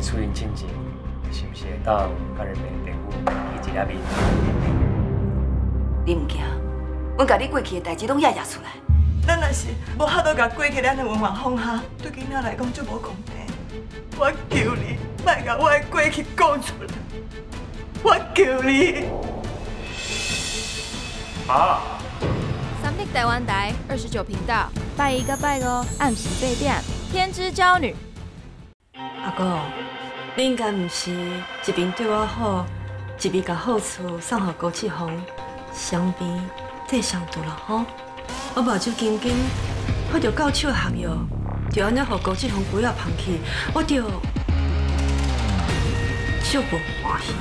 要出人亲情，是不是会当甲人民政府起一下面？你唔惊？阮甲你过去的代志拢压压出来。咱若是无法度甲过去咱的文化放下，对囡仔来讲就无公平。我求你，莫甲我的过去讲出来。我求你。啊。三立台湾台二十九频道，拜一个拜五暗时八点，天之娇女。阿哥，你应该唔是一边对我好，一边把好处送予高志宏，相边再相度了吼。我目睭紧紧，发着教手的合约，就安尼让高志宏不要放弃，我就就不欢喜。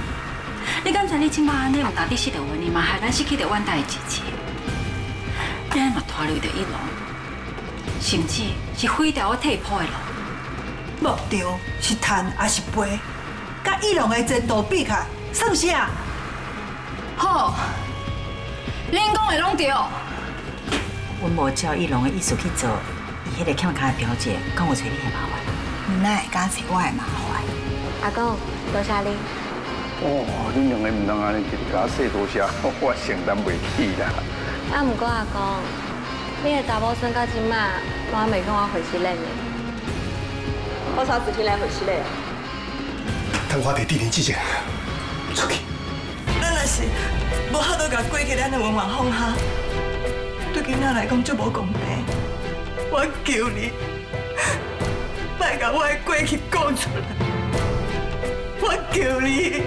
你刚才你即摆安尼用大滴失着阮，嘛害咱失去着阮家的支持。咱嘛拖累着一龙，甚至是毁掉我退坡的路。目标是赚还是赔？甲一龙的前途比较，算啥？好，恁讲的拢对。阮无照一龙的意思去做，伊迄个欠卡的表姐，讲我找你的麻烦。你哪会敢找我的麻烦？阿公，多谢你。哦，恁两个唔通安尼直直甲说多谢，我承担袂起啦。啊，唔过阿公，你的查某孙到今麦都还没跟我回去认呢。我啥事情来不去嘞？等我伫地点之前出去。咱若是无法度甲过去咱的文化放下，对囡仔来讲就无公平。我求你，别甲我的过去讲出来。我求你，